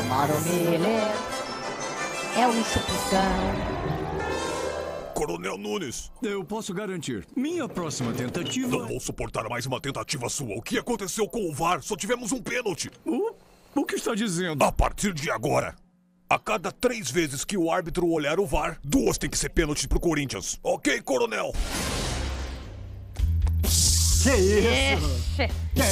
Omar Miller é o insuportável. Coronel Nunes. Eu posso garantir. Minha próxima tentativa. Não vou suportar mais uma tentativa sua. O que aconteceu com o VAR? Só tivemos um pênalti. O, o que está dizendo? A partir de agora, a cada três vezes que o árbitro olhar o VAR, duas tem que ser pênalti pro Corinthians. Ok, coronel? Que isso? Ixi. Que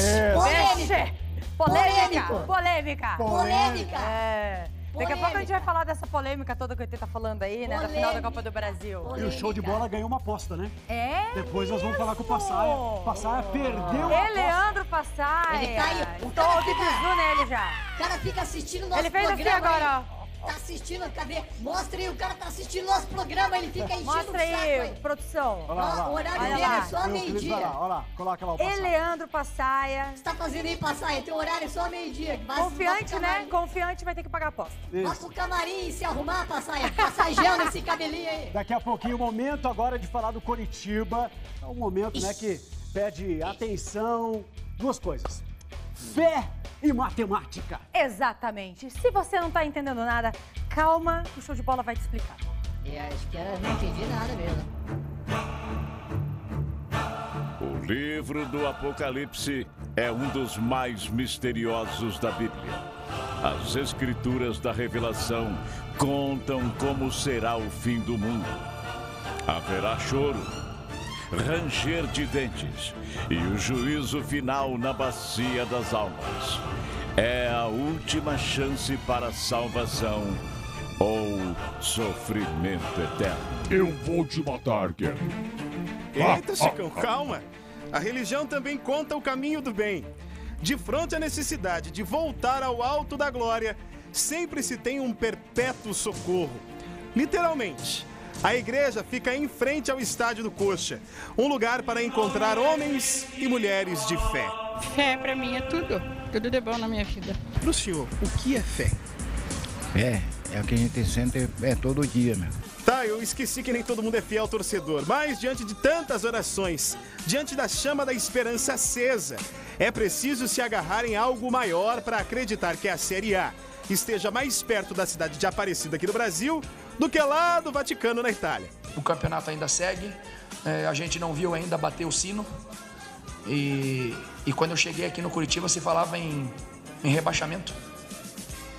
isso? Polêmica. Polêmica. Polêmica. Polêmica. É. Daqui a pouco a gente Polêmica. vai falar dessa polêmica toda que o ET tá falando aí, né? Da final da Copa do Brasil. E o show de bola ganhou uma aposta, né? É. Depois nós vamos falar com o Passaia. O Passaia perdeu a E aposta. Leandro Passaia. Ele tá aí, o cara fica- bizu nele já. O cara fica assistindo nosso Ele fez assim programa. agora, aí. Tá assistindo, cadê? Mostra aí, o cara tá assistindo nosso programa, ele fica enchendo Mostra o saco aí, aí. produção. Olha lá, olha Ó, lá. o horário Olha dele lá. é só o meio-dia. lá, olha lá, coloca lá o E Passaia. Leandro Passaia. O que você tá fazendo aí, Passaia? Tem horário só meio-dia. Confiante, né? Confiante vai ter que pagar a aposta. Isso. pro camarim se arrumar, Passaia. Passar gel nesse cabelinho aí. Daqui a pouquinho, o momento agora de falar do Coritiba. É um momento, né, que pede atenção. Duas coisas. Fé e matemática. Exatamente. Se você não tá entendendo nada, calma, que o show de bola vai te explicar. É, acho que eu não entendi nada mesmo. O livro do Apocalipse é um dos mais misteriosos da Bíblia. As escrituras da revelação contam como será o fim do mundo. Haverá choro, ranger de dentes e o juízo final na bacia das almas. É a última chance para a salvação ou sofrimento eterno. Eu vou te matar, Kevin. Eita, Chicão, calma. A religião também conta o caminho do bem. De frente à necessidade de voltar ao alto da glória, sempre se tem um perpétuo socorro. Literalmente, a igreja fica em frente ao estádio do Coxa, um lugar para encontrar homens e mulheres de fé. Fé pra mim é tudo. Tudo de bom na minha vida. Pro senhor, o que é fé? É, é o que a gente sente é todo dia, meu. Tá, eu esqueci que nem todo mundo é fiel torcedor, mas diante de tantas orações, diante da chama da esperança acesa, é preciso se agarrar em algo maior para acreditar que a Série A esteja mais perto da cidade de Aparecida aqui no Brasil do que lá do Vaticano na Itália. O campeonato ainda segue, é, a gente não viu ainda bater o sino. E, e quando eu cheguei aqui no Curitiba se falava em, em rebaixamento.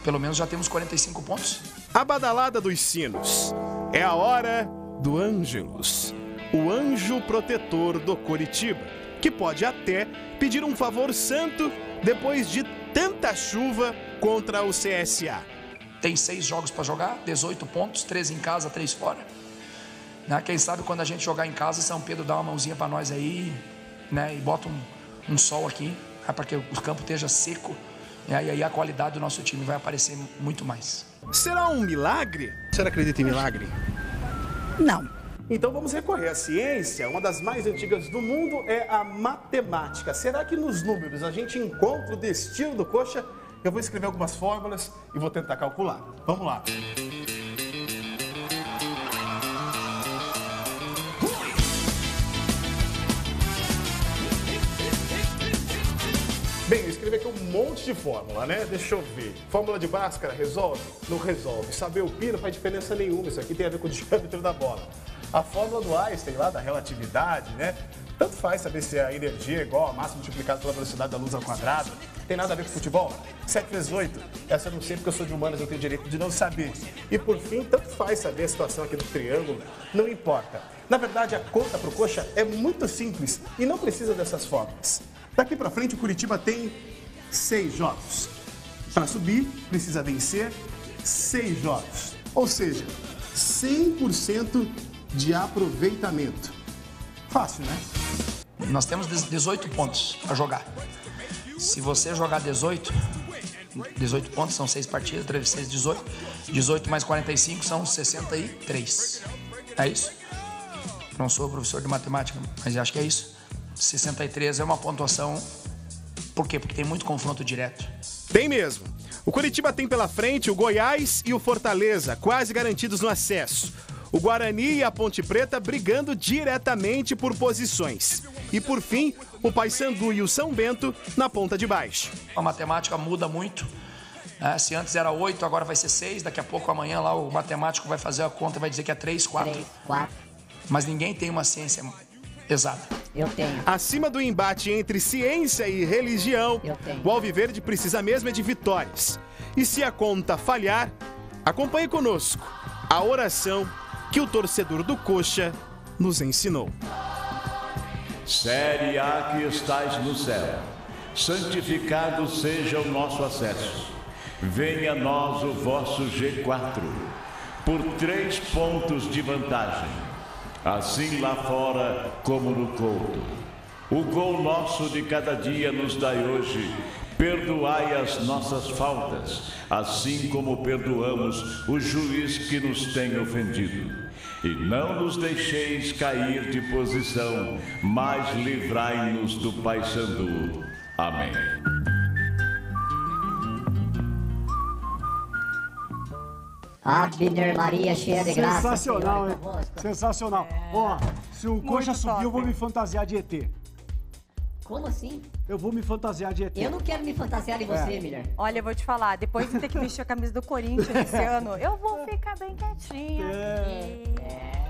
Pelo menos já temos 45 pontos. A badalada dos sinos. É a hora do Ângelus, o anjo protetor do Coritiba, que pode até pedir um favor santo depois de tanta chuva contra o CSA. Tem seis jogos para jogar, 18 pontos, 13 em casa, 3 fora. Né? Quem sabe quando a gente jogar em casa, São Pedro dá uma mãozinha para nós aí, né? E bota um, um sol aqui, né? para que o campo esteja seco. né? E aí a qualidade do nosso time vai aparecer muito mais. Será um milagre? Você acredita em milagre? Não. Então vamos recorrer à ciência. Uma das mais antigas do mundo é a matemática. Será que nos números a gente encontra o destino do coxa? Eu vou escrever algumas fórmulas e vou tentar calcular. Vamos lá. Bem, eu escrevi aqui um monte de fórmula, né? Deixa eu ver. Fórmula de Bhaskara resolve? Não resolve. Saber o pi não faz diferença nenhuma. Isso aqui tem a ver com o diâmetro da bola. A fórmula do Einstein lá, da relatividade, né? Tanto faz saber se a energia é igual a massa multiplicada pela velocidade da luz ao quadrado. Tem nada a ver com futebol? 7 vezes 8? Essa eu não sei porque eu sou de humanas, eu tenho direito de não saber. E por fim, tanto faz saber a situação aqui do triângulo, não importa. Na verdade, a conta pro coxa é muito simples e não precisa dessas fórmulas. Daqui pra frente, o Curitiba tem seis jogos. Para subir, precisa vencer seis jogos. Ou seja, 100% de aproveitamento. Fácil, né? Nós temos 18 pontos para jogar. Se você jogar 18, 18 pontos são 6 partidas, 3 6, 18. 18 mais 45 são 63. É isso? Não sou professor de matemática, mas acho que é isso. 63 é uma pontuação. Por quê? Porque tem muito confronto direto. Tem mesmo. O Curitiba tem pela frente o Goiás e o Fortaleza, quase garantidos no acesso. O Guarani e a Ponte Preta brigando diretamente por posições. E por fim, o Paysandu e o São Bento na ponta de baixo. A matemática muda muito É, se antes era 8, agora vai ser 6. Daqui a pouco, amanhã, lá o matemático vai fazer a conta e vai dizer que é 3, 4. 3, 4. Mas ninguém tem uma ciência exata. Eu tenho. Acima do embate entre ciência e religião, o Alviverde precisa mesmo é de vitórias. E se a conta falhar, acompanhe conosco a oração que o torcedor do Coxa nos ensinou. Série A que estais no céu, santificado seja o nosso acesso. Venha a nós o vosso G4, por três pontos de vantagem. Assim lá fora como no couto. O gol nosso de cada dia nos dai hoje. Perdoai as nossas faltas, assim como perdoamos o juiz que nos tem ofendido. E não nos deixeis cair de posição, mas livrai-nos do Paysandu. Amém. Abner Maria, cheia de graça. Sensacional, convosco. Sensacional. Ó, se o coxa subir, top. eu vou me fantasiar de ET. Como assim? Eu vou me fantasiar de ET. Eu não quero me fantasiar em você, É. Miller. Olha, eu vou te falar, depois de ter que vestir a camisa do Corinthians esse ano, eu vou ficar bem quietinha. É.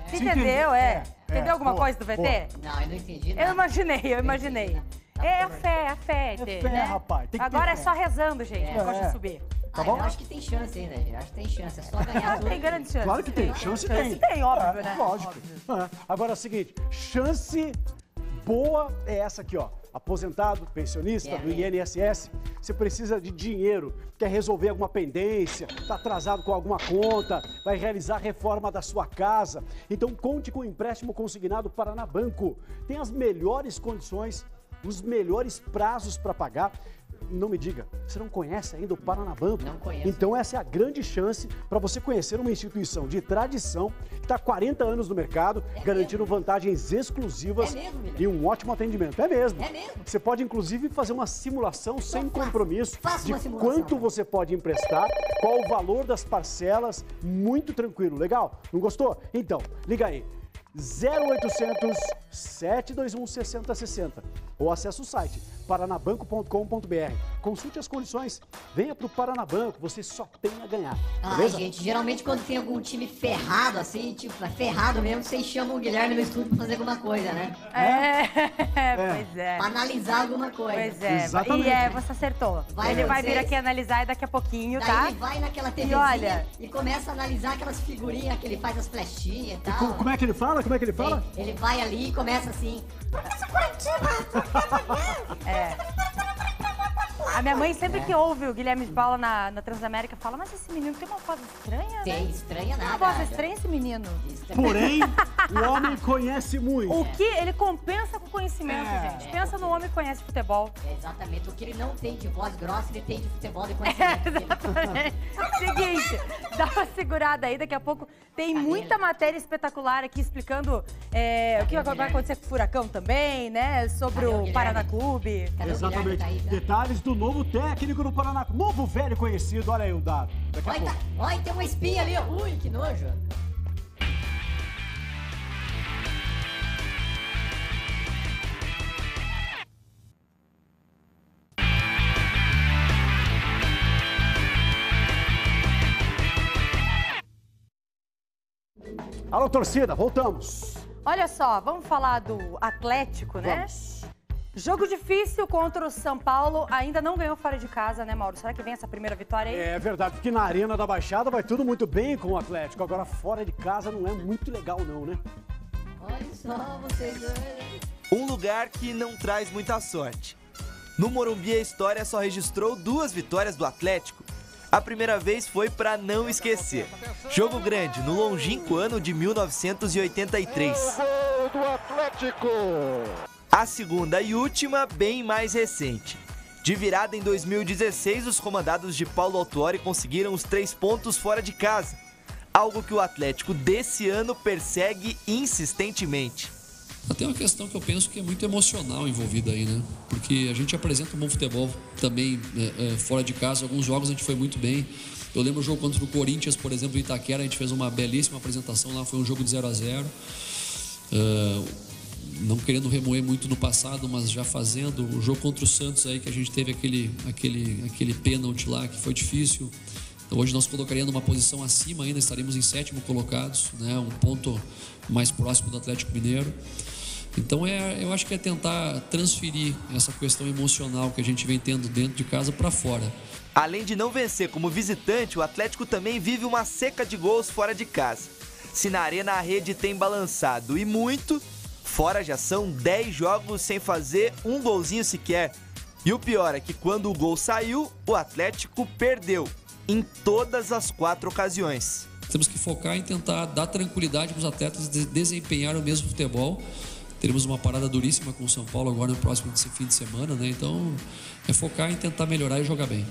Entendeu? entendeu? É. É, Entendeu é. alguma Pô, coisa do VT? Não, eu não entendi Eu nada. imaginei, eu imaginei. É a fé, a fé, É ET, fé, né? rapaz, tem que ter Agora é só rezando, gente, É. pra coxa subir. Ah, bom? eu acho que tem chance ainda, gente. Eu acho que tem chance. É só ganhar tudo. Tem grande chance. Claro que tem, chance tem. Tem, óbvio, É, né? Lógico. É. Agora é o seguinte, chance boa é essa aqui, ó. Aposentado, pensionista do. INSS, você precisa de dinheiro, quer resolver alguma pendência, está atrasado com alguma conta, vai realizar a reforma da sua casa. Então conte com o empréstimo consignado Paranabanco. Tem as melhores condições, os melhores prazos para pagar. Não me diga, você não conhece ainda o Paranabanco? Não conheço. Então essa é a grande chance para você conhecer uma instituição de tradição que está há 40 anos no mercado, garantindo vantagens exclusivas É mesmo, e um ótimo atendimento. É mesmo. É mesmo? Você pode inclusive fazer uma simulação sem faço. compromisso Faço de quanto você pode emprestar, qual o valor das parcelas, muito tranquilo. Legal? Não gostou? Então, liga aí. 0800 721 6060 ou acesse o site paranabanco.com.br. Consulte as condições, venha para o Paranabanco, você só tem a ganhar. Ai, Beleza? gente, geralmente quando tem algum time ferrado, assim, tipo, é ferrado mesmo, vocês chamam o Guilherme no estúdio pra fazer alguma coisa, né? É, pois é. Pra analisar alguma coisa. Pois é. Exatamente. E é, você acertou. Vai ele vai vir aqui analisar daqui a pouquinho, Daí tá? ele vai naquela E TVzinha olha, e começa a analisar aquelas figurinhas que ele faz as flechinhas e tal. Co- Como é que ele fala? Como é que ele fala? Ele, ele vai ali e começa assim. Yeah. A minha mãe sempre que ouve o Guilherme de Paula na, na Transamérica fala, mas esse menino tem uma voz estranha, Tem né? estranha Tem uma nada. voz estranha esse menino. Porém, o homem conhece muito. O que ele compensa com conhecimento, É. gente. Pensa no homem que conhece futebol. É exatamente. O que ele não tem de voz grossa, ele tem de futebol de conhecimento. Exatamente. Seguinte, dá uma segurada aí, daqui a pouco tem muita matéria espetacular aqui explicando é, o que vai acontecer com o Furacão também, né? Sobre Cadê o o Guilherme? Paraná Clube. Cadê o Guilherme? Exatamente. Tá aí, tá? Detalhes do novo técnico do Paraná. Novo velho conhecido. Olha aí o dado. Daqui Olha, tá, olha, tem uma espinha ali, ó. Ui, que nojo. Alô, torcida, voltamos. Olha só, vamos falar do Atlético, né? Vamos. Jogo difícil contra o São Paulo. Ainda não ganhou fora de casa, né, Mauro? Será que vem essa primeira vitória aí? É verdade, porque na Arena da Baixada vai tudo muito bem com o Atlético. Agora, fora de casa não é muito legal, não, né? Olha só, vocês dois. Um lugar que não traz muita sorte. No Morumbi, a história só registrou duas vitórias do Atlético. A primeira vez foi para não esquecer. Jogo grande no longínquo ano de 1983. do Atlético. A segunda e última, bem mais recente. De virada em 2016, os comandados de Paulo Autuori conseguiram os três pontos fora de casa. Algo que o Atlético desse ano persegue insistentemente. Tem uma questão que eu penso que é muito emocional envolvida aí, né? Porque a gente apresenta um bom futebol também é, é, fora de casa. Alguns jogos a gente foi muito bem. Eu lembro o jogo contra o Corinthians, por exemplo, em Itaquera, a gente fez uma belíssima apresentação lá, foi um jogo de 0 a 0 É, não querendo remoer muito no passado, mas já fazendo. O jogo contra o Santos aí que a gente teve aquele, aquele, aquele pênalti lá que foi difícil. Então hoje nós colocaríamos numa posição acima ainda, estaríamos em sétimo colocados, né? um ponto mais próximo do Atlético Mineiro. Então é, eu acho que é tentar transferir essa questão emocional que a gente vem tendo dentro de casa para fora. Além de não vencer como visitante, o Atlético também vive uma seca de gols fora de casa. Se na arena a rede tem balançado e muito, fora já são 10 jogos sem fazer um golzinho sequer. E o pior é que quando o gol saiu, o Atlético perdeu em todas as quatro ocasiões. Temos que focar em tentar dar tranquilidade para os atletas de desempenhar o mesmo futebol. Teremos uma parada duríssima com o São Paulo agora no próximo fim de semana, né? Então é focar em tentar melhorar e jogar bem.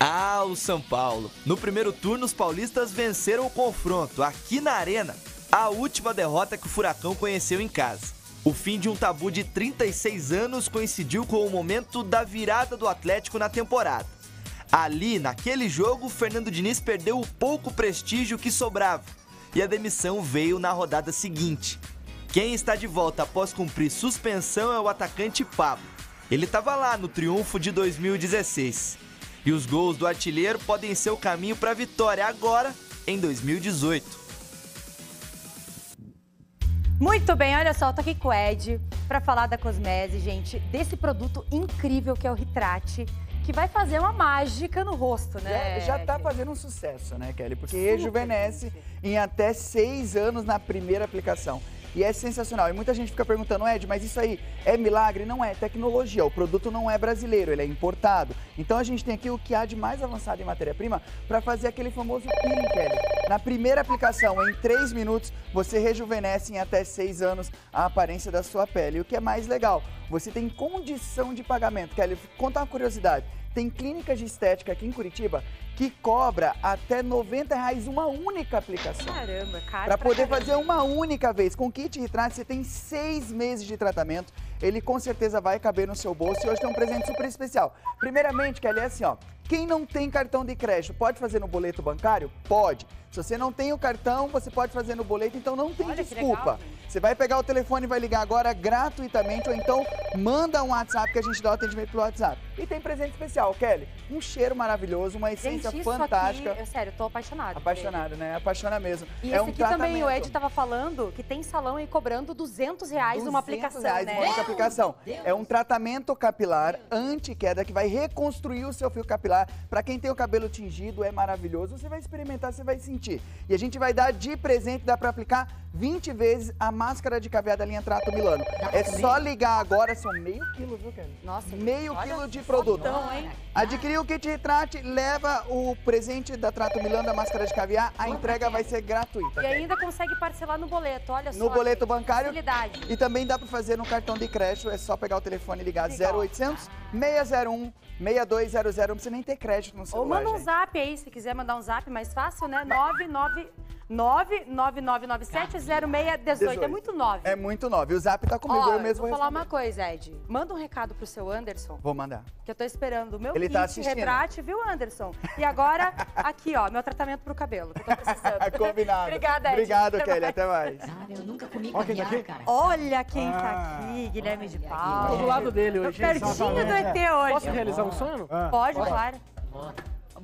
Ah, o São Paulo. No primeiro turno, os paulistas venceram o confronto aqui na Arena. A última derrota que o Furacão conheceu em casa. O fim de um tabu de 36 anos coincidiu com o momento da virada do Atlético na temporada. Ali, naquele jogo, Fernando Diniz perdeu o pouco prestígio que sobrava e a demissão veio na rodada seguinte. Quem está de volta após cumprir suspensão é o atacante Pablo. Ele estava lá no triunfo de 2016. E os gols do artilheiro podem ser o caminho para a vitória agora em 2018. Muito bem, olha só, tô aqui com o Ed para falar da Cosmese, gente, desse produto incrível que é o Ritrate, que vai fazer uma mágica no rosto, né? Já, já tá fazendo um sucesso, né, Kelly? Porque rejuvenesce em até seis anos na primeira aplicação. E é sensacional. E muita gente fica perguntando, Ed, mas isso aí é milagre? Não é tecnologia. O produto não é brasileiro, ele é importado. Então a gente tem aqui o que há de mais avançado em matéria-prima para fazer aquele famoso peeling, Kelly. Na primeira aplicação, em 3 minutos, você rejuvenesce em até 6 anos a aparência da sua pele. E o que é mais legal, você tem condição de pagamento. Kelly, conta uma curiosidade. Tem clínicas de estética aqui em Curitiba que cobra até 90 reais uma única aplicação. Caramba, cara. Para poder fazer uma única vez. Com kit retrato, você tem seis meses de tratamento. Ele com certeza vai caber no seu bolso e hoje tem um presente super especial. Primeiramente, Kelly, é assim, ó. Quem não tem cartão de crédito pode fazer no boleto bancário? Pode. Se você não tem o cartão, você pode fazer no boleto, então não tem Olha que desculpa. legal. Você vai pegar o telefone e vai ligar agora gratuitamente ou então manda um WhatsApp que a gente dá o atendimento pelo WhatsApp. E tem presente especial, Kelly. Um cheiro maravilhoso, uma essência Gente, fantástica. aqui, eu, sério, eu tô apaixonada. Apaixonado, né? Apaixona mesmo. E é esse um aqui também, o tratamento. Ed tava falando que tem salão aí cobrando 200 reais uma 200 aplicação, reais né? uma única aplicação. É um tratamento capilar anti-queda que vai reconstruir o seu fio capilar. Para quem tem o cabelo tingido, é maravilhoso. Você vai experimentar, você vai sentir. E a gente vai dar de presente, dá para aplicar 20 vezes a máscara de caviar da linha Trato Milano. É só ligar agora, são meio quilo, viu, Kelly? Nossa, Meio olha quilo de produto. então, hein? Adquirir o kit Retrate, leva o presente da Trato Milano, da máscara de caviar. A entrega vai ser gratuita. E ainda consegue parcelar no boleto, olha só. No boleto bancário. Facilidade. E também dá para fazer no cartão de crédito, é só pegar o telefone e ligar 0800 601 6200, não precisa nem ter crédito no Ou celular. manda um gente. zap aí, se quiser mandar um zap mais fácil, né? 99 999970618. É muito 9. É muito nove. O zap tá comigo, Ó, eu mesmo vou falar responder. uma coisa, Ed. Manda um recado pro seu Anderson. Vou mandar. Que eu tô esperando o meu Ele kit tá assistindo. retrate, viu, Anderson? E agora, aqui, ó, meu tratamento pro cabelo, que eu tô precisando. Combinado. Obrigada, Ed. Obrigado, Até Kelly. mais. Até mais. Eu nunca comi Ó quem tá aqui. cara. Olha quem Ah. tá aqui, Guilherme de Paula. Tô do lado dele hoje. Tô pertinho do ET hoje. Posso realizar um sonho? Pode, claro.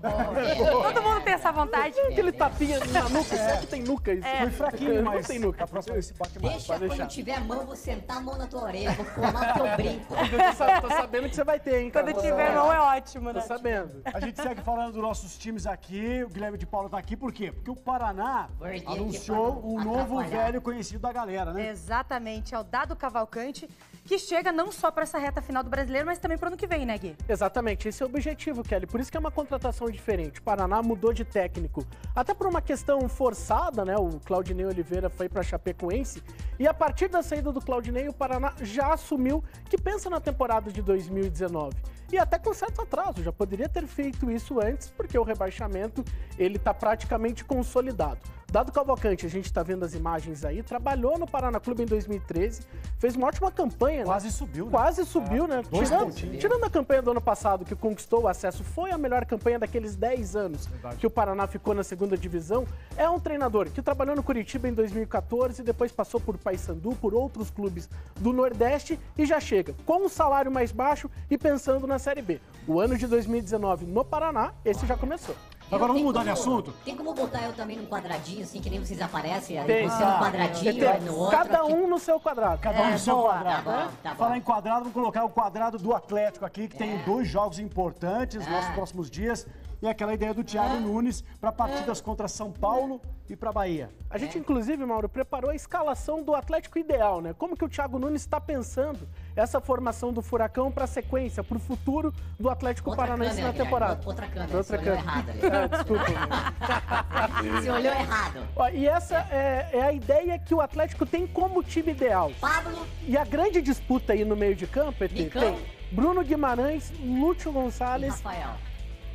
Todo mundo tem essa vontade. Aquele tapinha na nuca, será que tem nuca isso? É. Foi fraquinho, Não mas tem nuca. a próxima esse bate mais. Deixa quando deixar. tiver a mão, vou sentar a mão na tua orelha, vou colar teu brinco. Eu tô sa- tô sabendo que você vai ter, hein, cara? Quando tiver mão é ótimo, Tô né? sabendo. A gente segue falando dos nossos times aqui. O Guilherme de Paula tá aqui, por quê? Porque o Paraná aqui anunciou um novo velho conhecido da galera, né? Exatamente, é o Dado Cavalcante, que chega não só para essa reta final do brasileiro, mas também para o ano que vem, né, Gui? Exatamente, esse é o objetivo, Kelly. Por isso que é uma contratação diferente. O Paraná mudou de técnico. Até por uma questão forçada, né? O Claudinei Oliveira foi para Chapecoense. E a partir da saída do Claudinei, o Paraná já assumiu que pensa na temporada de 2019. E até com certo atraso, já poderia ter feito isso antes, porque o rebaixamento ele está praticamente consolidado. Dado Cavalcante, a gente está vendo as imagens aí, trabalhou no Paraná Clube em 2013, fez uma ótima campanha. Quase né? subiu, né? Quase subiu, É, né? Tirando, tirando a campanha do ano passado, que conquistou o acesso, foi a melhor campanha daqueles 10 anos que o Paraná ficou na segunda divisão. É um treinador que trabalhou no Curitiba em 2014, depois passou por Paysandu, por outros clubes do Nordeste e já chega com um salário mais baixo e pensando na Série B. O ano de 2019 no Paraná, esse já começou. Agora vamos mudar de como- assunto? Tem como botar eu também num quadradinho, assim, que nem vocês aparecem? Aí Tem. você Ah, num quadradinho, tem. aí no outro. Cada aqui. um no seu quadrado. Cada um É, no seu boa. quadrado. Tá bom, né? tá bom. Falar em quadrado, vamos colocar o quadrado do Atlético aqui, que tem dois jogos importantes nos É. próximos dias. E aquela ideia do Thiago Nunes para partidas contra São Paulo e para Bahia. A gente, inclusive, Mauro, preparou a escalação do Atlético ideal, né? Como que o Thiago Nunes está pensando essa formação do Furacão para a sequência, para o futuro do Atlético Outra Paranaense câmera, na temporada. outra câmera, Outra você olhou câmera. errado ali. É, desculpa. Você olhou errado. Ó, e essa é, é a ideia que o Atlético tem como time ideal. Pablo. E a grande disputa aí no meio de campo, ET, Nicão. tem Bruno Guimarães, Lúcio E Gonçalves. Rafael.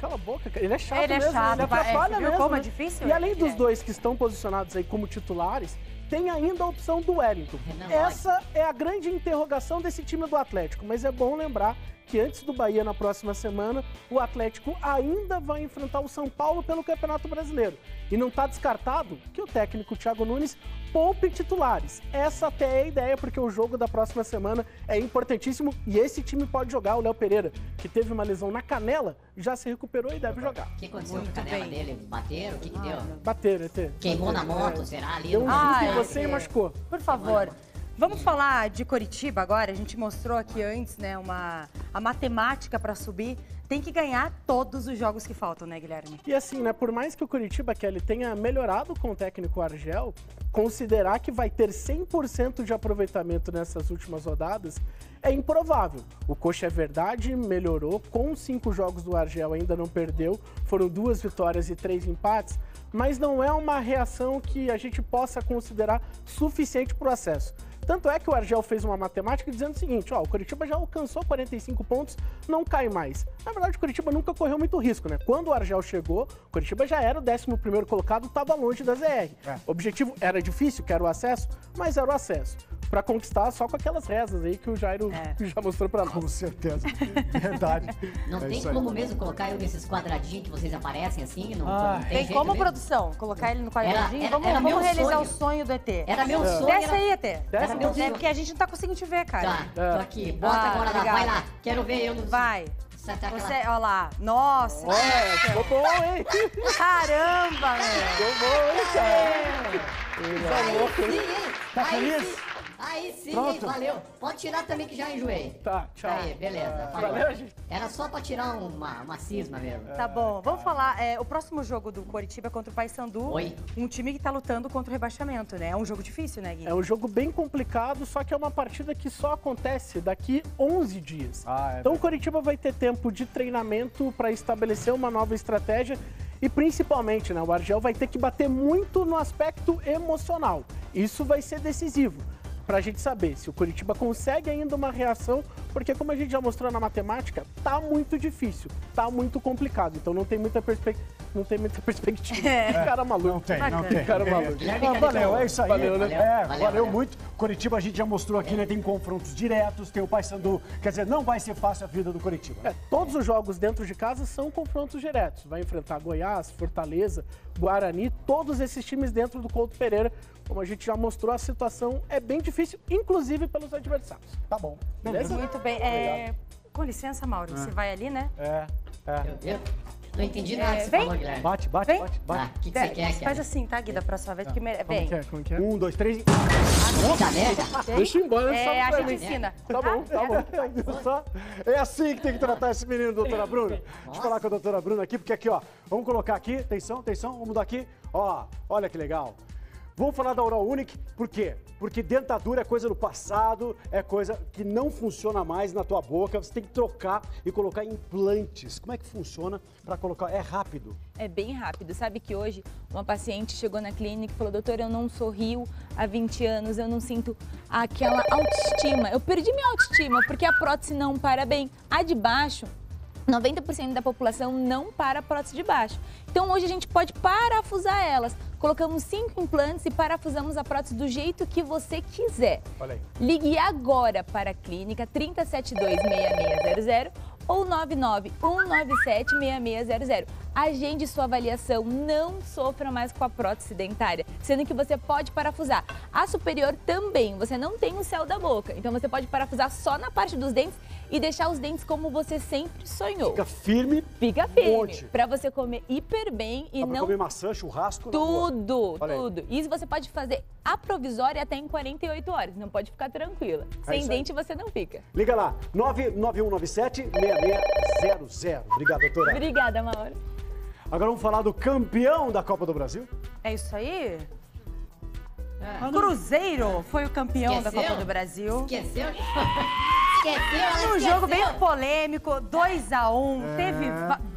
Cala a boca, cara. Ele é chato Ele é mesmo, chato, ele vai- atrapalha é, mesmo. como é né? difícil, E além dos é? dois que estão posicionados aí como titulares, tem ainda a opção do Wellington. Renan Essa é a grande interrogação desse time do Atlético, mas é bom lembrar que antes do Bahia na próxima semana, o Atlético ainda vai enfrentar o São Paulo pelo Campeonato Brasileiro. E não está descartado que o técnico Thiago Nunes poupe titulares. Essa até é a ideia, porque o jogo da próxima semana é importantíssimo e esse time pode jogar. O Léo Pereira, que teve uma lesão na canela, já se recuperou e deve jogar. O que aconteceu Muito com a canela bem. dele? Bateram? O que, que deu? Bateram, ET. Queimou na moto, é. será? Ali Deu um Ah, em você é. e machucou. Por favor. Vamos falar de Coritiba agora? A gente mostrou aqui antes, né, uma a matemática para subir. Tem que ganhar todos os jogos que faltam, né, Guilherme? E assim, né, por mais que o Curitiba Kelly tenha melhorado com o técnico Argel, considerar que vai ter 100% de aproveitamento nessas últimas rodadas é improvável. O Coxa é verdade, melhorou, com cinco jogos do Argel ainda não perdeu, foram duas vitórias e três empates, mas não é uma reação que a gente possa considerar suficiente para o acesso. Tanto é que o Argel fez uma matemática dizendo o seguinte, ó, o Curitiba já alcançou 45 pontos, não cai mais. Na verdade, o Curitiba nunca correu muito risco, né? Quando o Argel chegou, o Curitiba já era o 11º colocado, estava longe da ZR. O objetivo era difícil, que era o acesso, mas era o acesso. Pra conquistar só com aquelas rezas aí que o Jairo já mostrou pra nós. Com certeza. Verdade. Não É tem isso aí. como mesmo colocar eu nesses quadradinhos que vocês aparecem assim? Não, Ah, não tem, Tem jeito como, mesmo? produção, colocar ele no quadradinho? Era- era- vamos era vamos realizar sonho. o sonho do ET. Era meu sonho, Desce era- aí, ET. Era Desce meu é sonho. porque a gente não tá conseguindo te ver, cara. Tá, tô aqui. Bota Ah, agora lá, vai lá. Quero ver eu no... Vai. Você ó lá. Nossa. Olha, ficou bom, hein? Caramba, meu. Ficou bom, hein, cara? Aí sim, hein? Tá Aí feliz? Aí sim, Pronto. valeu. Pode tirar também que já enjoei. Tá, tchau. Aí, beleza. falou. Valeu, gente. Era só pra tirar uma, uma cisma mesmo. Tá bom, vamos falar. é, o próximo jogo do Coritiba é contra o Paysandu. Oi. Um time que tá lutando contra o rebaixamento, né? É um jogo difícil, né, Gui? É um jogo bem complicado, só que é uma partida que só acontece daqui 11 dias. Ah, é então o Coritiba vai ter tempo de treinamento para estabelecer uma nova estratégia e principalmente, né, o Argel vai ter que bater muito no aspecto emocional. Isso vai ser decisivo para a gente saber se o Coritiba consegue ainda uma reação, porque como a gente já mostrou na matemática, tá muito difícil, tá muito complicado. Então não tem muita perspectiva, não tem muita perspectiva. É. Cara maluco. Não tem, não Bacana. tem. Cara maluco. Ah, valeu, é isso aí. Valeu, né? É, valeu, Valeu, valeu. muito. Curitiba a gente já mostrou aqui, né? Tem confrontos diretos, tem o Paysandu. Quer dizer, não vai ser fácil a vida do Curitiba. É, todos os jogos dentro de casa são confrontos diretos. Vai enfrentar Goiás, Fortaleza, Guarani, todos esses times dentro do Couto Pereira. Como a gente já mostrou, a situação é bem difícil, inclusive pelos adversários. Tá bom. Beleza? Muito bem. É, Com licença, Mauro. Você vai ali, né? É, é. Não entendi nada É, que você vem. falou, Guilherme. Bate, bate, Vem. bate, Tá, bate. o que, que você quer, Faz assim, tá, Gui? Da próxima vez que mere... Como Bem. que é? Como que é? Um, dois, três. e- Puta merda. Deixa eu ir embora, É, só a gente ensina. Tá bom, tá bom. Só? É assim que tem que tratar esse menino, doutora Bruna. Deixa eu falar com a doutora Bruna aqui, porque aqui, ó, vamos colocar aqui, atenção, atenção, vamos mudar aqui. Ó, olha que legal. Vamos falar da Oral Unique, por quê? Porque dentadura é coisa do passado, é coisa que não funciona mais na tua boca. Você tem que trocar e colocar implantes. Como é que funciona para colocar? É rápido. É bem rápido. Sabe que hoje uma paciente chegou na clínica e falou: Doutor, eu não sorrio há 20 anos, eu não sinto aquela autoestima. Eu perdi minha autoestima porque a prótese não para bem. A de baixo 90% da população não para a prótese de baixo. Então hoje a gente pode parafusar elas. Colocamos cinco implantes e parafusamos a prótese do jeito que você quiser. Olha aí. Ligue agora para a clínica 3072-6600 ou 99197-6600. Agende sua avaliação, não sofra mais com a prótese dentária, sendo que você pode parafusar. A superior também, você não tem o céu da boca, então você pode parafusar só na parte dos dentes e deixar os dentes como você sempre sonhou. Fica firme. Fica firme, para você comer hiper bem e Dá pra não comer maçã, churrasco. tudo, tudo. Isso você pode fazer a provisória até em 48 horas. Não pode ficar tranquila. É Sem aí. dente você não fica. Liga lá, 99197-6600. Obrigado, doutora. Obrigada, Mauro. Agora vamos falar do campeão da Copa do Brasil. É isso aí? Cruzeiro foi o campeão da Esqueceu? Copa do Brasil. Esqueceu? Esqueceu? Ela Um esqueceu. jogo bem polêmico, 2x1, É. teve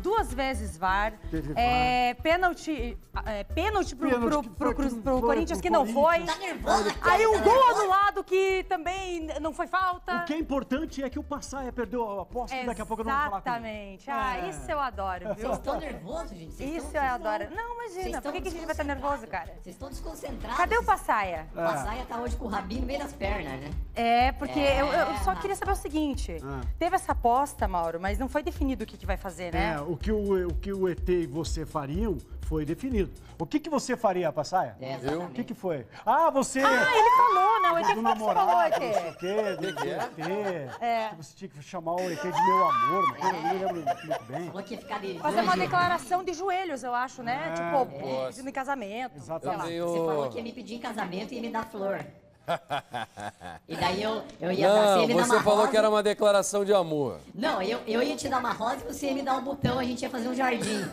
duas vezes VAR. Teve É, pênalti, é, pênalti pro, Pênalti pro, que pro, pro- pro pro- Corinthians que não foi. Tá Aí um tá gol anulado que também não foi falta. O que é importante é que o Passaia perdeu a aposta e daqui a pouco eu não vou falar com. Exatamente. Ah, É. isso eu adoro, viu? Vocês estão nervosos, gente? Vocês Isso estão- eu adoro. estão- Não, imagina, por que, que a gente vai estar nervoso, cara? Vocês estão desconcentrados. Cadê o Passaia? O Passaia tá hoje com o rabinho no meio das pernas, né? É, porque É. Eu, eu só queria saber o seguinte. Ah. Teve essa aposta, Mauro, mas não foi definido o que, que vai fazer, né? É, o que o, o que o ET e você fariam foi definido. O que, que você faria, Passaia? É, Eu? O que, que foi? Ah, você... Ah, ele falou, né? O ET que namorado, falou, não sei ET. o quê, do, do ET. É. Que Você tinha que chamar o ET de meu amor, uma coisa, eu não me lembro muito bem. Falou que ia ficar de Fazer uma declaração de joelhos, eu acho, né? É. tipo, Posso. pedindo em casamento. Exatamente. sei lá. Você falou que ia me pedir em casamento e ia me dar flor. E daí eu, eu ia Não, dar você uma falou rosa. que era uma declaração de amor. Não, eu, eu ia te dar uma rosa e você ia me dar um botão, a gente ia fazer um jardim.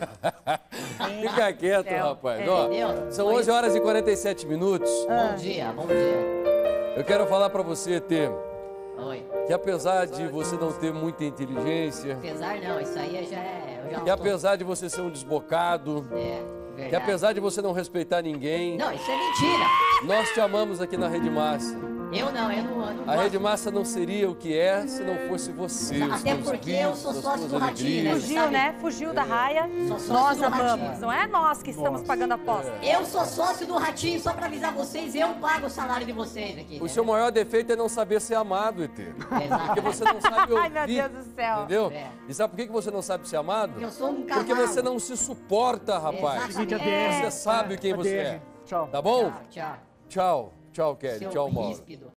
Fica quieto, Céu. rapaz. É, Ó, são Foi 11 horas e 47 minutos. Bom dia, bom dia. Eu quero falar pra você, Tê, Oi. que apesar de você não ter muita inteligência, Apesar não, isso aí já é... Já que apesar de você ser um desbocado, É, que verdade. apesar de você não respeitar ninguém, Não, isso é mentira. nós te amamos aqui na Rede Massa. Eu não, eu não... Eu não A gosto. Rede Massa não seria o que é se não fosse você. os Até porque eu sou sócio do Ratinho, né? Fugiu, né? Fugiu da raia. sócio Nós amamos. Não é nós que estamos pagando a aposta. Eu sou sócio do Ratinho, só pra avisar vocês, eu pago o salário de vocês aqui. O né? seu maior defeito é não saber ser amado, ET. Porque você não sabe ouvir. Ai, meu Deus do céu. Entendeu? É. E sabe por que você não sabe ser amado? Porque eu sou um Porque cavalo. você não se suporta, rapaz. Exatamente. É. Você sabe quem A você DR. é. Tchau. Tá bom? Tchau. Tchau. Tchau, Kelly. Seu Tchau, Mauro. ríspido.